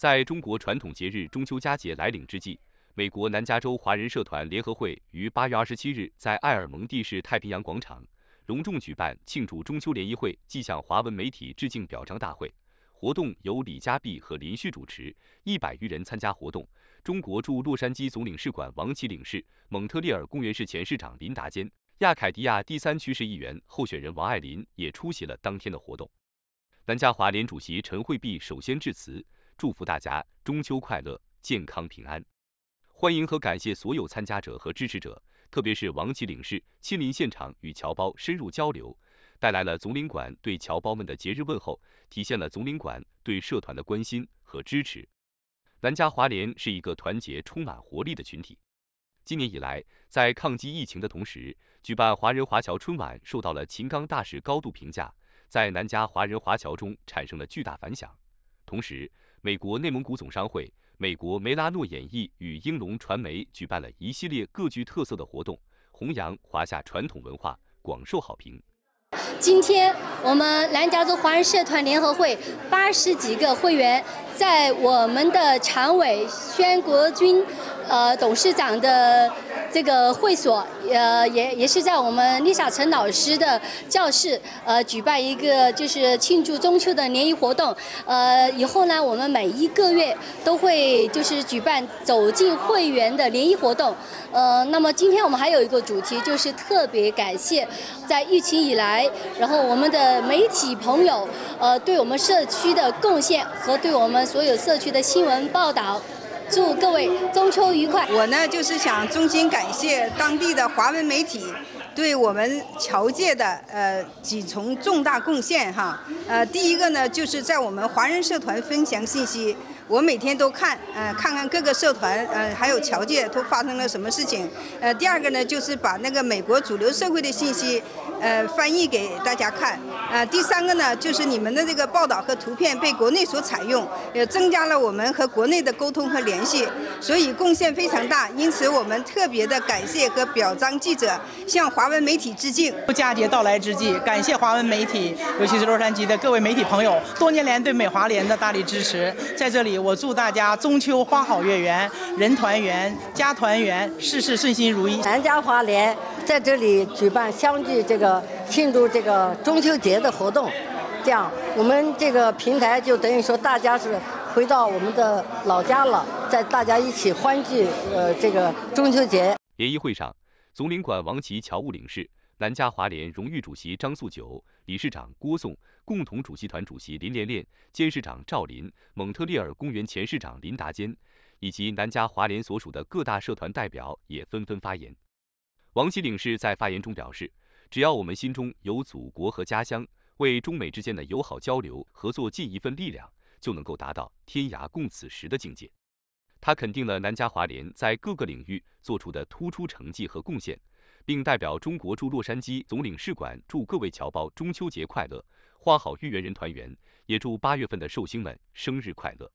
在中国传统节日中秋佳节来临之际，美国南加州华人社团联合会于八月二十七日在埃尔蒙蒂市太平洋广场隆重举办庆祝中秋联谊会暨向华文媒体致敬表彰大会。活动由李家碧和林旭主持，一百余人参加活动。中国驻洛杉矶总领事馆王琦领事、蒙特利尔公园市前市长林达坚、亚凯迪亚第三区市议员候选人王爱林也出席了当天的活动。南加华联主席陈惠碧首先致辞，祝福大家中秋快乐、健康平安。欢迎和感谢所有参加者和支持者，特别是王琦领事亲临现场与侨胞深入交流。带来了总领馆对侨胞们的节日问候，体现了总领馆对社团的关心和支持。南加华联是一个团结、充满活力的群体。今年以来，在抗击疫情的同时，举办华人华侨春晚受到了秦刚大使高度评价，在南加华人华侨中产生了巨大反响。同时，美国内蒙古总商会、美国梅拉诺演艺与英龙传媒举办了一系列各具特色的活动，弘扬华夏传统文化，广受好评。今天，我们南加州华人社团联合会八十几个会员，在我们的常委宣国军，呃，董事长的。这个会所，呃，也也是在我们丽莎陈老师的教室，呃，举办一个就是庆祝中秋的联谊活动。呃，以后呢，我们每一个月都会就是举办走进会员的联谊活动。呃，那么今天我们还有一个主题，就是特别感谢在疫情以来，然后我们的媒体朋友，呃，对我们社区的贡献和对我们所有社区的新闻报道。祝各位中秋愉快！我呢，就是想衷心感谢当地的华文媒体对我们侨界的呃几重重大贡献哈。呃，第一个呢，就是在我们华人社团分享信息。我每天都看，呃，看看各个社团，呃，还有侨界都发生了什么事情。呃，第二个呢，就是把那个美国主流社会的信息，呃，翻译给大家看。呃，第三个呢，就是你们的这个报道和图片被国内所采用，也增加了我们和国内的沟通和联系，所以贡献非常大。因此，我们特别的感谢和表彰记者，向华文媒体致敬。佳节到来之际，感谢华文媒体，尤其是洛杉矶的各位媒体朋友，多年来对美华联的大力支持。在这里。我祝大家中秋花好月圆，人团圆，家团圆，事事顺心如意。南家华联在这里举办相聚这个庆祝这个中秋节的活动，这样我们这个平台就等于说大家是回到我们的老家了，在大家一起欢聚呃这个中秋节。联谊会上，总领馆王琦侨务领事。南加华联荣誉主席张素九、理事长郭颂、共同主席团主席林连练、监事长赵林、蒙特利尔公园前市长林达坚，以及南加华联所属的各大社团代表也纷纷发言。王琦领事在发言中表示：“只要我们心中有祖国和家乡，为中美之间的友好交流合作尽一份力量，就能够达到天涯共此时的境界。”他肯定了南加华联在各个领域做出的突出成绩和贡献。并代表中国驻洛杉矶总领事馆祝各位侨胞中秋节快乐，花好月圆人团圆，也祝八月份的寿星们生日快乐。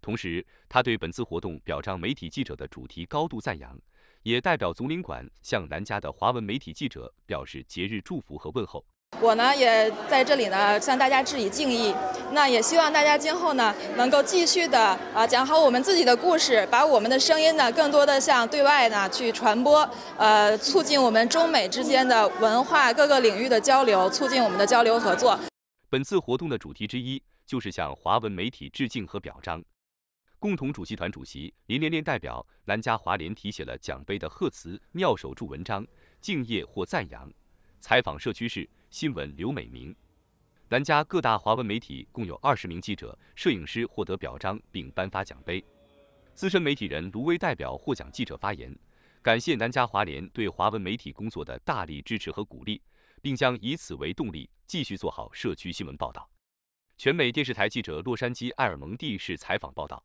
同时，他对本次活动表彰媒体记者的主题高度赞扬，也代表总领馆向南加的华文媒体记者表示节日祝福和问候。我呢也在这里呢向大家致以敬意，那也希望大家今后呢能够继续的啊讲好我们自己的故事，把我们的声音呢更多的向对外呢去传播，呃，促进我们中美之间的文化各个领域的交流，促进我们的交流合作。本次活动的主题之一就是向华文媒体致敬和表彰。共同主席团主席林连连代表南加华联题写了奖杯的贺词，妙手著文章，敬业或赞扬。采访社区是。新闻刘美明，南加各大华文媒体共有二十名记者、摄影师获得表彰并颁发奖杯。资深媒体人卢威代表获奖记者发言，感谢南加华联对华文媒体工作的大力支持和鼓励，并将以此为动力继续做好社区新闻报道。全美电视台记者洛杉矶埃尔蒙蒂市采访报道。